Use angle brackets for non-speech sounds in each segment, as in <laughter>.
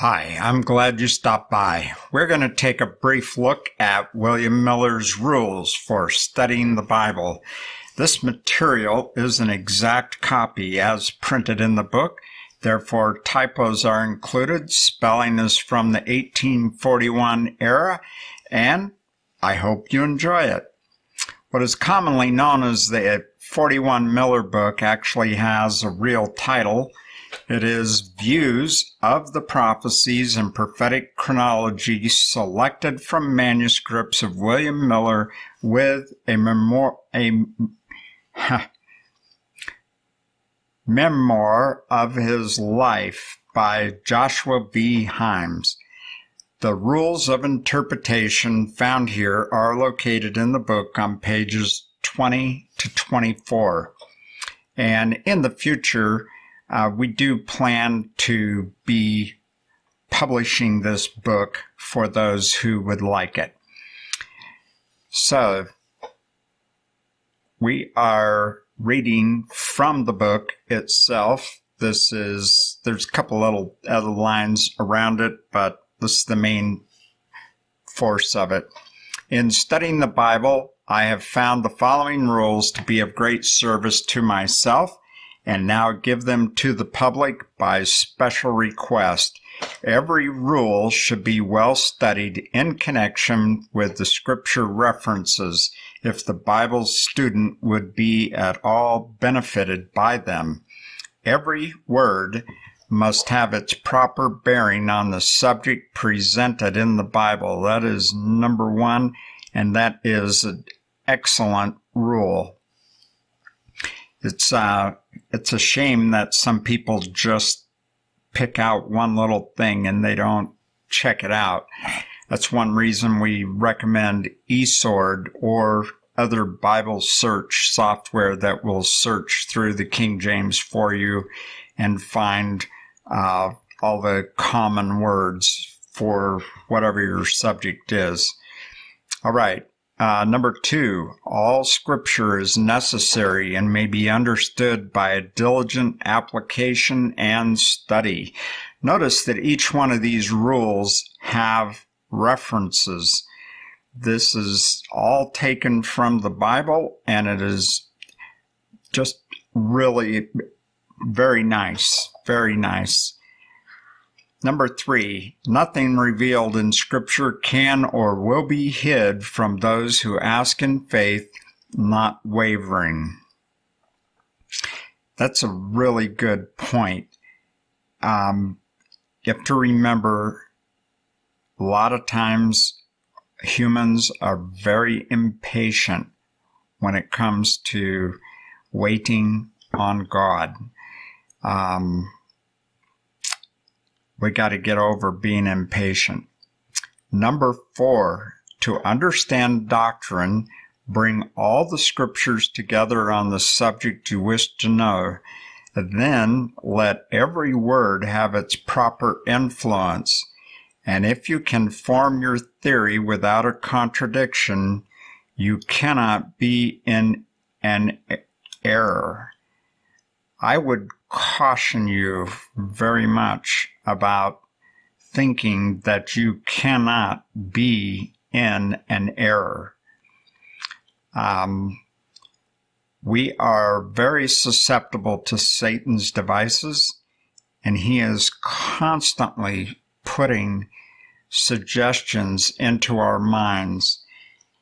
Hi, I'm glad you stopped by. We're going to take a brief look at William Miller's rules for studying the Bible. This material is an exact copy as printed in the book. Therefore, typos are included. Spelling is from the 1841 era, and I hope you enjoy it. What is commonly known as the 41 Miller book actually has a real title it is views of the prophecies and prophetic chronology selected from manuscripts of William Miller with a memoir, a memoir of his life by Joshua V. Himes. The rules of interpretation found here are located in the book on pages 20 to 24. And in the future, uh, we do plan to be publishing this book for those who would like it. So, we are reading from the book itself. This is, there's a couple little other lines around it, but this is the main force of it. In studying the Bible, I have found the following rules to be of great service to myself and now give them to the public by special request. Every rule should be well studied in connection with the scripture references if the Bible student would be at all benefited by them. Every word must have its proper bearing on the subject presented in the Bible. That is number one, and that is an excellent rule. It's uh, it's a shame that some people just pick out one little thing and they don't check it out. That's one reason we recommend eSword or other Bible search software that will search through the King James for you and find uh, all the common words for whatever your subject is. All right. Uh, number two, all scripture is necessary and may be understood by a diligent application and study. Notice that each one of these rules have references. This is all taken from the Bible and it is just really very nice, very nice. Number three, nothing revealed in Scripture can or will be hid from those who ask in faith, not wavering. That's a really good point. Um, you have to remember a lot of times humans are very impatient when it comes to waiting on God. Um, we got to get over being impatient. Number four, to understand doctrine, bring all the scriptures together on the subject you wish to know. Then let every word have its proper influence. And if you can form your theory without a contradiction, you cannot be in an error. I would caution you very much about thinking that you cannot be in an error. Um, we are very susceptible to Satan's devices, and he is constantly putting suggestions into our minds,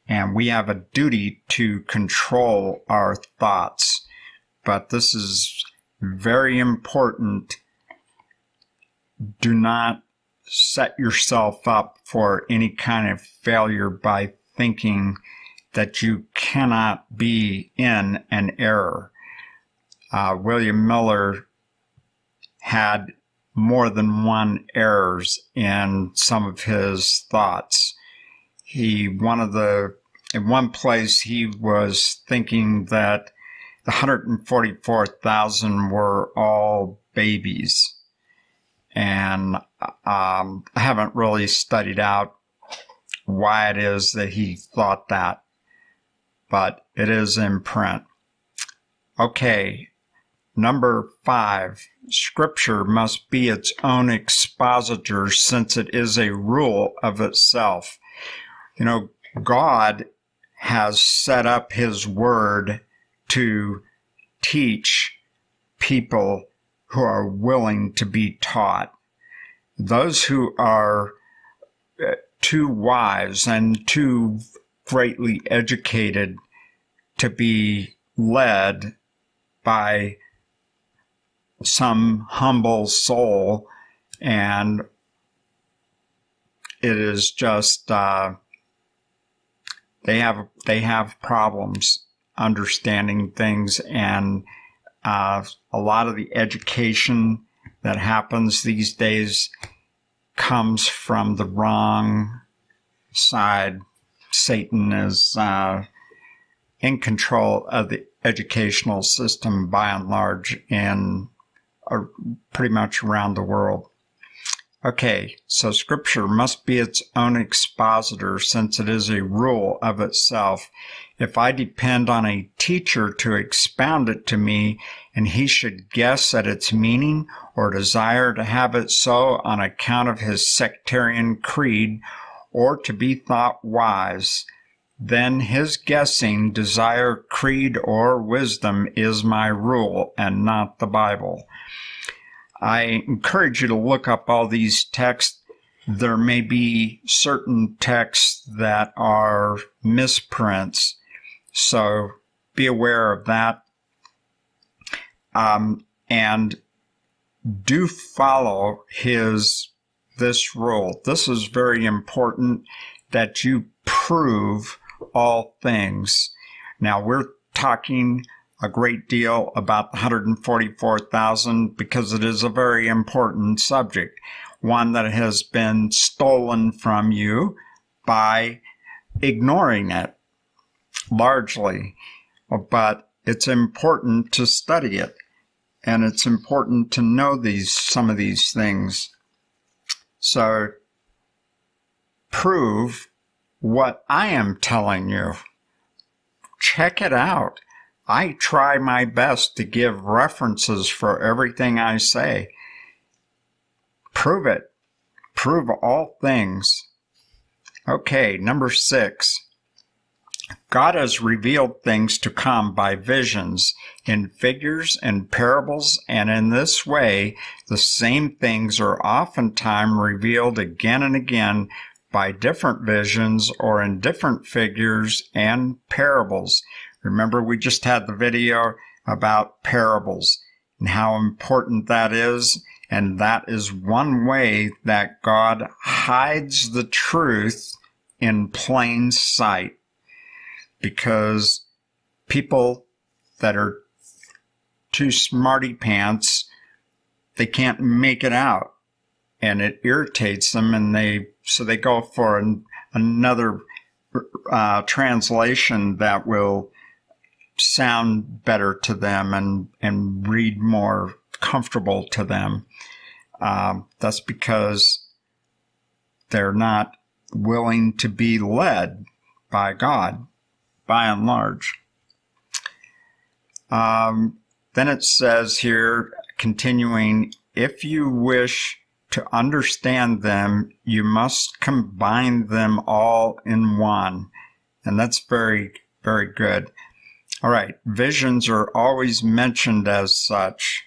and we have a duty to control our thoughts. But this is very important. Do not set yourself up for any kind of failure by thinking that you cannot be in an error. Uh, William Miller had more than one errors in some of his thoughts. He, one of the, in one place, he was thinking that the 144,000 were all babies. And um, I haven't really studied out why it is that he thought that, but it is in print. Okay, Number five, Scripture must be its own expositor since it is a rule of itself. You know, God has set up His Word to teach people who are willing to be taught. Those who are uh, too wise and too greatly educated to be led by some humble soul and it is just uh, they have they have problems understanding things and uh, a lot of the education that happens these days comes from the wrong side. Satan is uh, in control of the educational system by and large in uh, pretty much around the world. Okay, so scripture must be its own expositor since it is a rule of itself. If I depend on a teacher to expound it to me and he should guess at its meaning or desire to have it so on account of his sectarian creed or to be thought wise, then his guessing, desire, creed, or wisdom is my rule and not the Bible. I encourage you to look up all these texts. There may be certain texts that are misprints, so be aware of that. Um, and do follow his this rule. This is very important that you prove all things. Now we're talking a great deal about the 144,000 because it is a very important subject, one that has been stolen from you by ignoring it largely. But it's important to study it and it's important to know these some of these things. So prove what I am telling you. Check it out. I try my best to give references for everything I say. Prove it. Prove all things. Okay, number six. God has revealed things to come by visions, in figures and parables, and in this way, the same things are oftentimes revealed again and again by different visions or in different figures and parables. Remember, we just had the video about parables and how important that is. And that is one way that God hides the truth in plain sight because people that are too smarty pants, they can't make it out and it irritates them and they, so they go for an, another uh, translation that will sound better to them and, and read more comfortable to them. Um, that's because they're not willing to be led by God, by and large. Um, then it says here, continuing, if you wish to understand them, you must combine them all in one. And that's very, very good. All right, visions are always mentioned as such.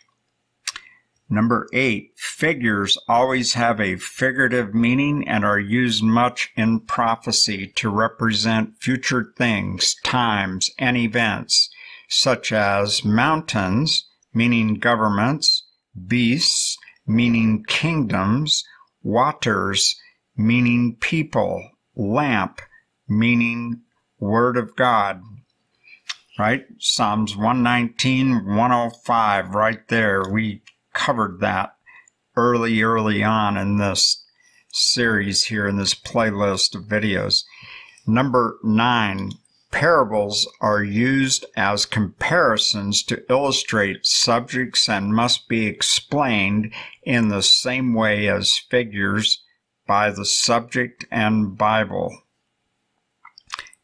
Number eight, figures always have a figurative meaning and are used much in prophecy to represent future things, times, and events, such as mountains, meaning governments, beasts, meaning kingdoms, waters, meaning people, lamp, meaning word of God right? Psalms 119, 105, right there. We covered that early, early on in this series here in this playlist of videos. Number nine, parables are used as comparisons to illustrate subjects and must be explained in the same way as figures by the subject and Bible.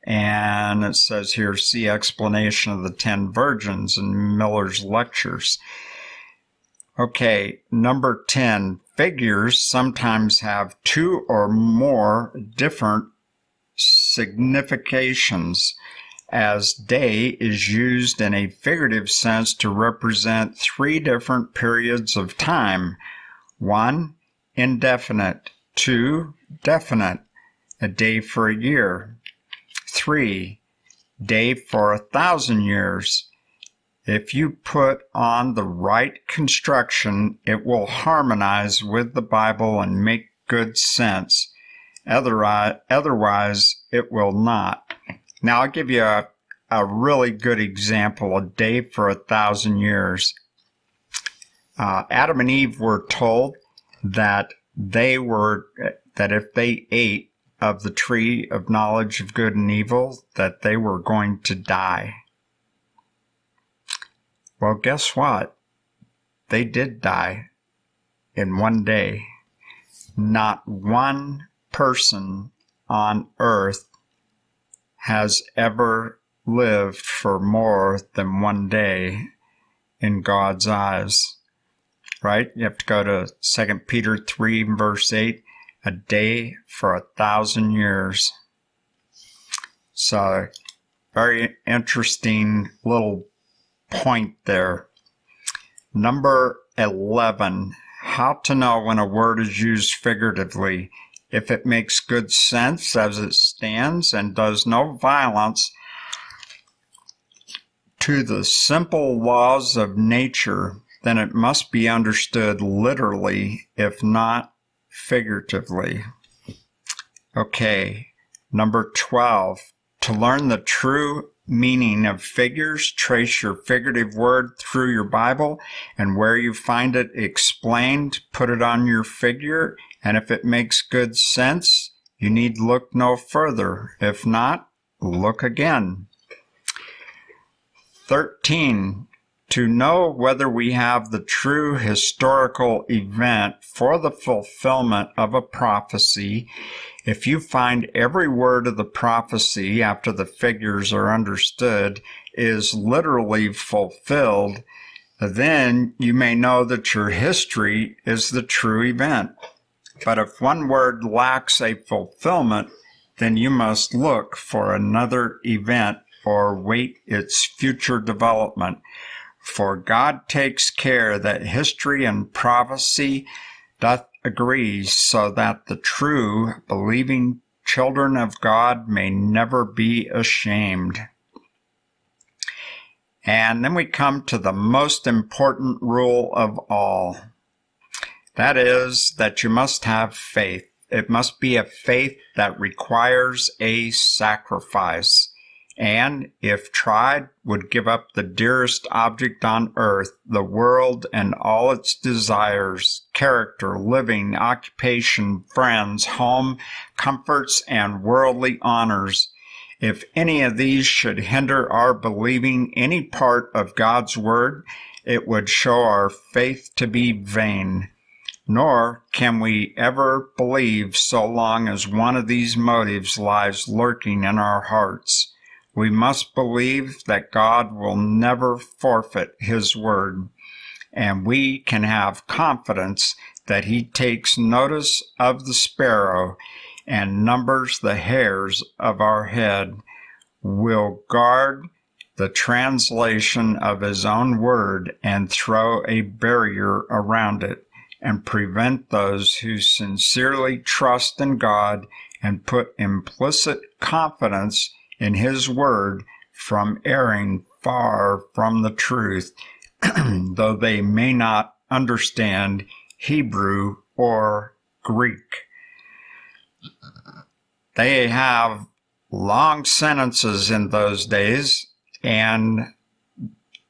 And it says here, see explanation of the ten virgins in Miller's lectures. Okay, number 10. Figures sometimes have two or more different significations, as day is used in a figurative sense to represent three different periods of time. One, indefinite. Two, definite. A day for a year. Three, day for a thousand years. If you put on the right construction, it will harmonize with the Bible and make good sense. Otherwise, it will not. Now, I'll give you a, a really good example a day for a thousand years. Uh, Adam and Eve were told that they were, that if they ate of the tree of knowledge of good and evil, that they were going to die. Well, guess what? They did die in one day. Not one person on earth has ever lived for more than one day in God's eyes. Right? You have to go to 2 Peter 3, verse 8 a day for a thousand years. So, very interesting little point there. Number 11. How to know when a word is used figuratively if it makes good sense as it stands and does no violence to the simple laws of nature, then it must be understood literally, if not figuratively. Okay, number 12. To learn the true meaning of figures, trace your figurative word through your Bible, and where you find it explained, put it on your figure and if it makes good sense, you need look no further. If not, look again. 13. To know whether we have the true historical event for the fulfillment of a prophecy, if you find every word of the prophecy after the figures are understood is literally fulfilled, then you may know that your history is the true event. But if one word lacks a fulfillment, then you must look for another event or wait its future development. For God takes care that history and prophecy doth agree, so that the true, believing children of God may never be ashamed. And then we come to the most important rule of all. That is, that you must have faith. It must be a faith that requires a sacrifice, and, if tried, would give up the dearest object on earth, the world and all its desires, character, living, occupation, friends, home, comforts, and worldly honors. If any of these should hinder our believing any part of God's Word, it would show our faith to be vain nor can we ever believe so long as one of these motives lies lurking in our hearts. We must believe that God will never forfeit His word, and we can have confidence that He takes notice of the sparrow and numbers the hairs of our head, will guard the translation of His own word and throw a barrier around it and prevent those who sincerely trust in God and put implicit confidence in His Word from erring far from the truth, <clears throat> though they may not understand Hebrew or Greek. They have long sentences in those days, and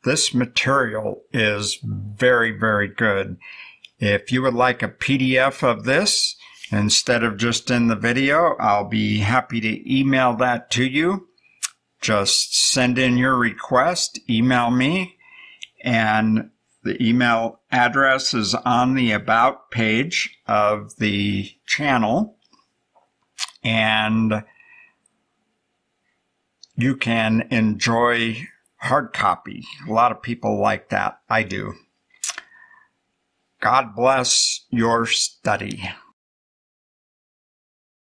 this material is very, very good. If you would like a PDF of this instead of just in the video, I'll be happy to email that to you. Just send in your request, email me, and the email address is on the About page of the channel. And you can enjoy hard copy. A lot of people like that. I do. God bless your study.